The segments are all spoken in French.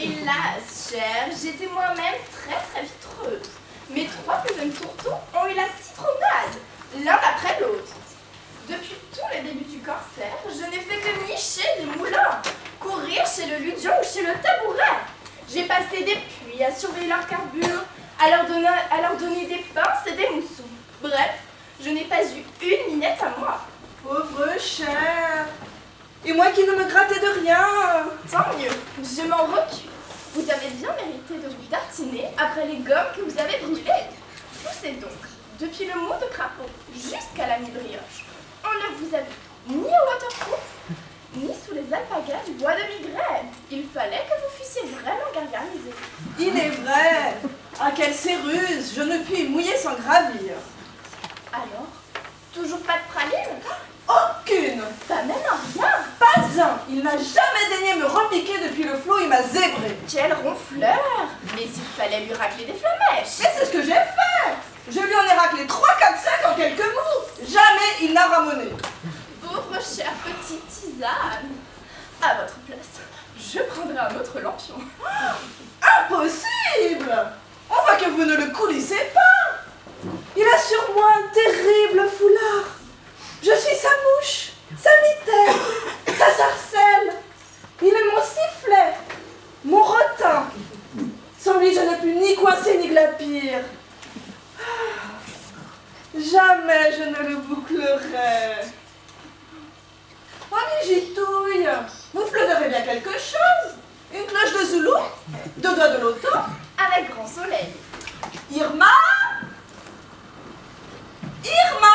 Hélas, cher, j'étais moi-même très très vitreuse. Mes trois plus jeunes tourteaux ont eu la citronnade, l'un après l'autre. Depuis tous les débuts du corsaire, je n'ai fait que nicher des moulins, courir chez le ludion ou chez le tabouret. J'ai passé des puits à surveiller leur carbure, à leur donner, à leur donner des pinces et des moussons. Bref, je n'ai pas eu une minette à moi. Pauvre cher Et moi qui ne me grattais de rien Tant mieux, je m'en recule. Vous avez bien mérité de vous tartiner après les gommes que vous avez brûlées. Poussez donc, depuis le mot de crapaud jusqu'à la mi-brioche. On ne vous a vu ni au waterproof, ni sous les alpagas du bois de migraine. Il fallait que vous fussiez vraiment gargarisé. Il est vrai À quelle céruse Je ne puis mouiller sans gravir Alors, toujours pas de praline Aucune Pas même un rien Pas un Il n'a jamais daigné me repiquer depuis le flot, il m'a zébré. Quel ronfleur. Mais il fallait lui racler des flamèches. Mais c'est ce que j'ai fait. Je lui en ai raclé 3, 4, 5 en quelques mots. Jamais il n'a ramonné. Pauvre cher petit tisane. À votre place, je prendrai un autre lampion. Impossible. On voit que vous ne le coulissez pas Il a sur moi un terrible foulard Je suis sa mouche, sa mitaine, sa sarcelle Il est mon sifflet, mon rotin Je n'ai pu ni coincer ni glapir Jamais je ne le bouclerai. Oh, les gitouilles Vous fleurirez bien quelque chose Une cloche de Zoulou Deux doigts de loto Avec grand soleil. Irma Irma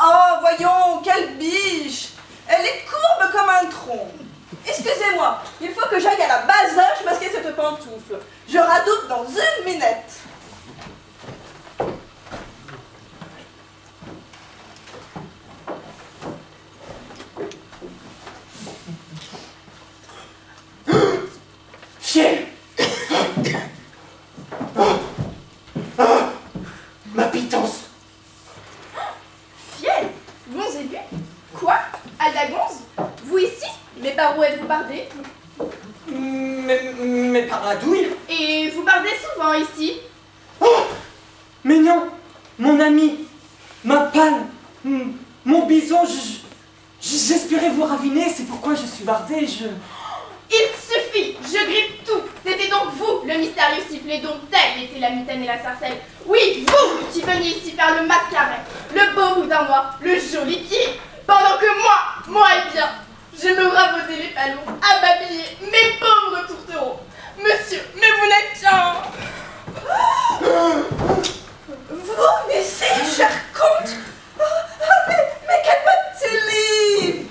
Oh, voyons, quelle biche Elle est courbe comme un tronc. Excusez-moi, il faut que j'aille à la basoche masquer cette pantoufle. Je radoute dans une minute. Fiel Ah Ma pitance Fiel Bons aigus Quoi Aldagonze Vous ici Par où êtes-vous bardé Mais, mais paradouille Et vous bardez souvent ici. Oh Mais non Mon ami Ma panne Mon bison, je- je- j'espérais vous raviner, c'est pourquoi je suis bardé, je... Il suffit Je grippe tout. C'était donc vous, le mystérieux sifflet dont telle était la mitaine et la sarcelle. Oui, vous qui veniez ici faire le mascaret, le beau bout d'un mois, le joli pied Pendant que moi, moi eh bien, je me ravaudais les palons à m'habiller mes pauvres tourtereaux. Monsieur, mais vous n'êtes qu'un Vous, ici, cher comte. Oh, ah, mais, mais quelle bonne livre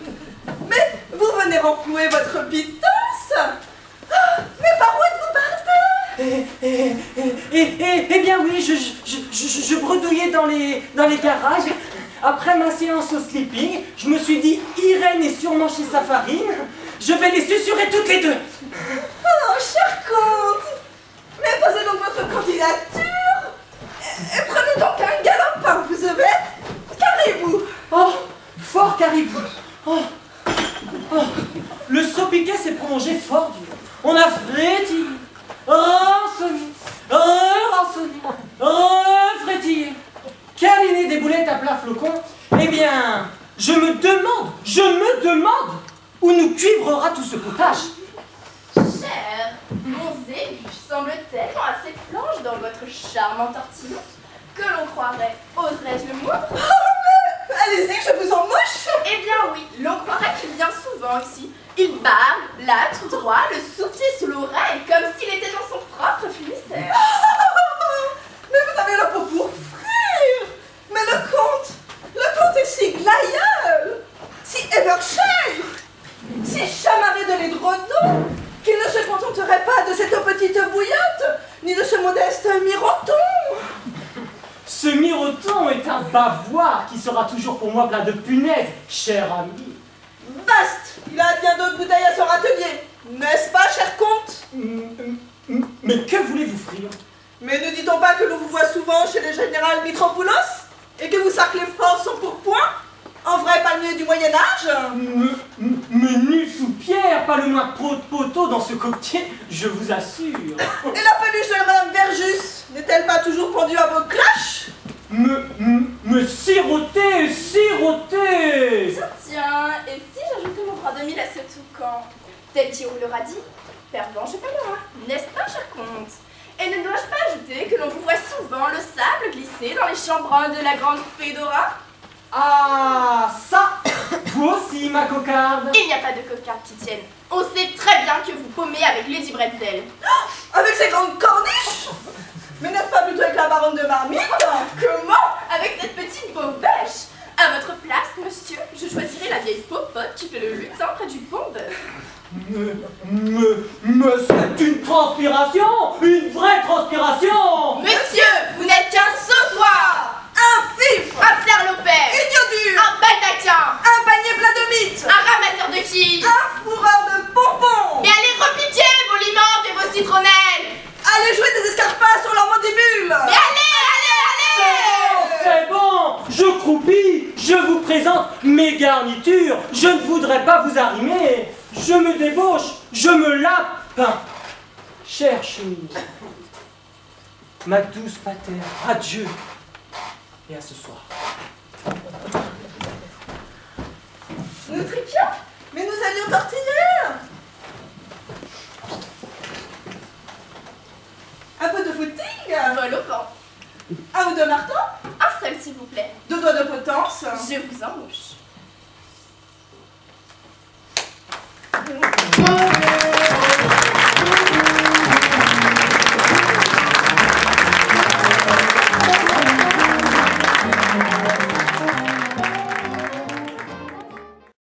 Mais vous venez renflouer votre pitance Ah, Mais par où êtes-vous bardé Eh, eh, eh, eh, bien oui, je, je, je, je- je bredouillais dans les, dans les garages. Après ma séance au sleeping, je me suis dit, Irène est sûrement chez sa farine. Je vais les susurrer toutes les deux. Oh, cher comte Mais posez donc votre candidature et, et prenez donc un galopin, vous savez Caribou Oh, fort caribou. Oh, oh, le sopiquet s'est prolongé fort dur. On a frétillé, rançonné, rançonné, refrétillé, câliné des boulettes à plat flocon. Eh bien, je me demande, je me demande où nous cuivrera tout ce potage. Cher, mon zébu semble tellement assez planche dans votre charmant tortillon que l'on croirait, oserais-je le moindre? Oh, mais allez-y, je vous en mouche Eh bien oui, l'on croirait qu'il vient souvent ici. Il barbe, là, tout droit, le sous-pied sous l'oreille, comme s'il était dans son propre Finistère. Mais vous avez la peau pour frire Mais le comte Le comte est si glaïeul Si evershade Si chamarré de l'édredon qu'il ne se contenterait pas de cette petite bouillotte, ni de ce modeste miroton. Ce miroton est un bavoir qui sera toujours pour moi plein de punaises, cher ami. Bast Il a bien d'autres bouteilles à son râtelier N'est-ce pas, cher comte? Mais que voulez-vous frire Mais ne dit-on pas que l'on vous voit souvent chez le général Mitropoulos Et que vous sarclez fort son pourpoint En vrai palmier du Moyen-Âge Me- me- Mais nu sous pierre, pas le moins poteau dans ce coquetier, je vous assure. Et la peluche de Madame Verjus n'est-elle pas toujours pendue à vos cloches Me, me, me siroter, siroter. Tiens, tiens, et si j'ajoutais mon droit de mille à ce toucan Tel qui roulera dit, Père Blanche et Pèlerin, n'est-ce pas, cher comte? Et ne dois-je pas ajouter que l'on vous voit souvent le sable glisser dans les chambres de la grande Fédora Ah, ça Vous aussi, ma cocarde Il n'y a pas de cocarde qui tienne. On sait très bien que vous paumez avec Lady Bretzel. Avec ses grandes corniches Mais n'est-ce pas plutôt avec la baronne de Marmite Comment Avec cette petite bobèche À votre place, monsieur, je choisirais la vieille popote qui fait le lutin près du pont. Me, me, me, c'est une transpiration Une vraie transpiration Monsieur, vous n'êtes qu'un sautoir Un fif Un serlopère Idiot dur Un baldaquin Un panier plein de mythes Un ramasseur de quilles Un fourreur de pompons Mais allez repiquer vos limantes et vos citronnelles Allez jouer des escarpins sur leur mandibule Mais allez, allez, allez C'est bon Je croupis Je vous présente mes garnitures Je ne voudrais pas vous arrimer. Je me débauche Je me lapin Chère chemise Ma douce patère, adieu. Et à ce soir. Nous tripions